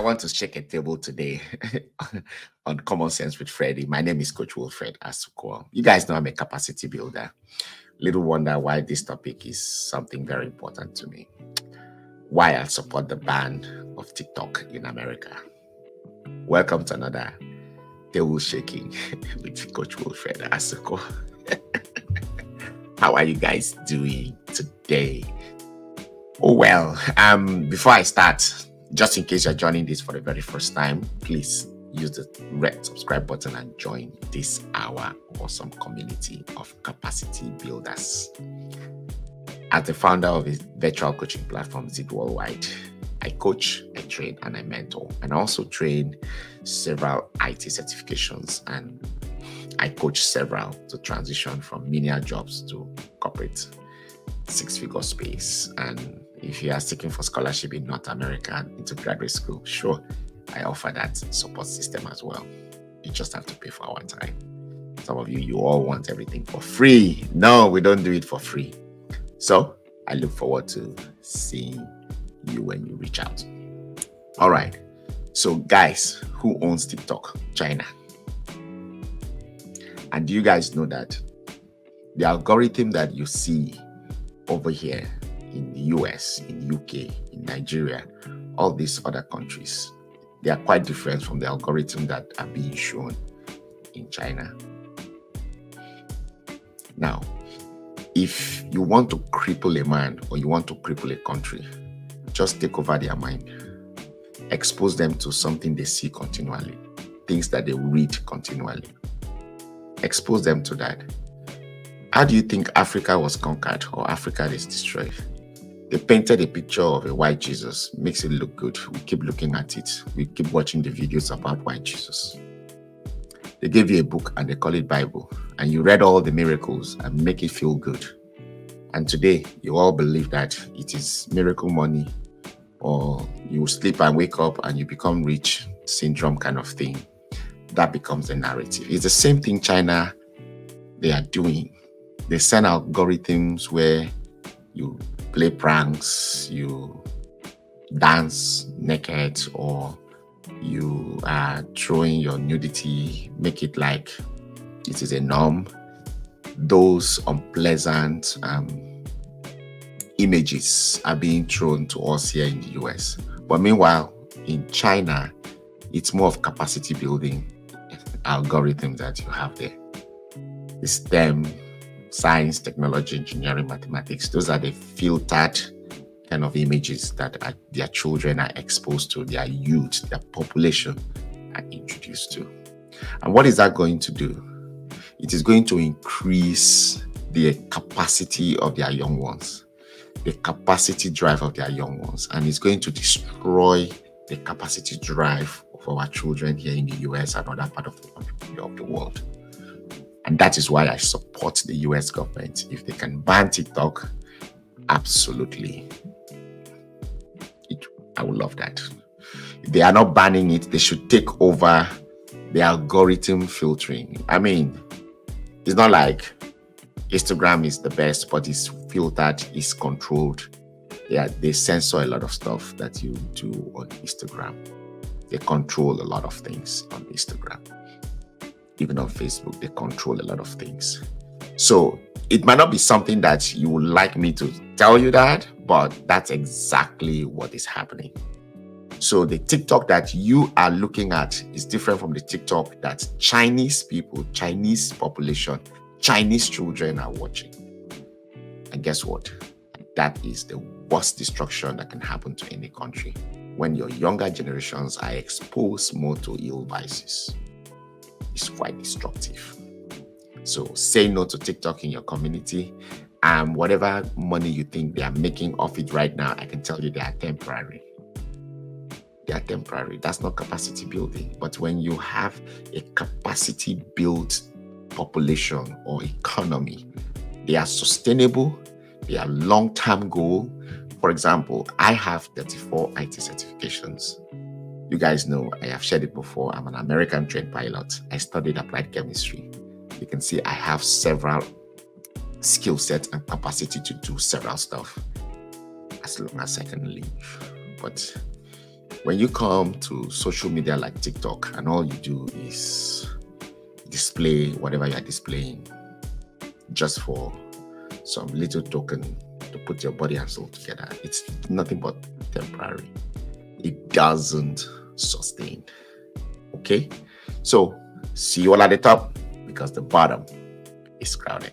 I want to shake a table today on Common Sense with Freddie. My name is Coach Wilfred Asuquo. You guys know I'm a capacity builder. Little wonder why this topic is something very important to me. Why I support the ban of TikTok in America. Welcome to another table shaking with Coach Wilfred Asuquo. How are you guys doing today? Oh well, um, before I start, just in case you're joining this for the very first time, please use the red subscribe button and join this our awesome community of capacity builders. As the founder of a virtual coaching platform, Zid Worldwide, I coach, I train, and I mentor. And I also train several IT certifications and I coach several to transition from menial jobs to corporate six figure space. And if you are seeking for scholarship in North America into graduate school, sure, I offer that support system as well. You just have to pay for our time. Some of you, you all want everything for free. No, we don't do it for free. So I look forward to seeing you when you reach out. All right. So, guys, who owns TikTok? China. And do you guys know that the algorithm that you see over here in the US, in the UK, in Nigeria, all these other countries, they are quite different from the algorithm that are being shown in China. Now, if you want to cripple a man or you want to cripple a country, just take over their mind. Expose them to something they see continually, things that they read continually. Expose them to that. How do you think Africa was conquered or Africa is destroyed? They painted a picture of a white Jesus, makes it look good. We keep looking at it. We keep watching the videos about white Jesus. They gave you a book and they call it Bible, and you read all the miracles and make it feel good. And today, you all believe that it is miracle money, or you sleep and wake up and you become rich syndrome kind of thing. That becomes the narrative. It's the same thing China they are doing. They send algorithms where you play pranks, you dance naked, or you are throwing your nudity, make it like it is a norm. Those unpleasant um, images are being thrown to us here in the US. But meanwhile, in China, it's more of capacity building algorithm that you have there. It's STEM science, technology, engineering, mathematics. Those are the filtered kind of images that are, their children are exposed to, their youth, their population are introduced to. And what is that going to do? It is going to increase the capacity of their young ones, the capacity drive of their young ones, and it's going to destroy the capacity drive of our children here in the US and other part of the, of the world. And that is why I support the US government. If they can ban TikTok, absolutely. It, I would love that. If they are not banning it, they should take over the algorithm filtering. I mean, it's not like Instagram is the best, but it's filtered, it's controlled. Yeah, they censor a lot of stuff that you do on Instagram. They control a lot of things on Instagram even on Facebook, they control a lot of things. So it might not be something that you would like me to tell you that, but that's exactly what is happening. So the TikTok that you are looking at is different from the TikTok that Chinese people, Chinese population, Chinese children are watching. And guess what? That is the worst destruction that can happen to any country when your younger generations are exposed more to ill vices It's quite destructive. So say no to TikTok in your community. And whatever money you think they are making off it right now, I can tell you they are temporary. They are temporary. That's not capacity building. But when you have a capacity built population or economy, they are sustainable, they are long term goal. For example, I have 34 IT certifications. You guys know I have shared it before. I'm an American trained pilot. I studied applied chemistry. You can see I have several skill sets and capacity to do several stuff as long as I can live. But when you come to social media like TikTok and all you do is display whatever you are displaying just for some little token to put your body and soul together, it's nothing but temporary. It doesn't sustain. Okay? So see you all at the top because the bottom is crowded.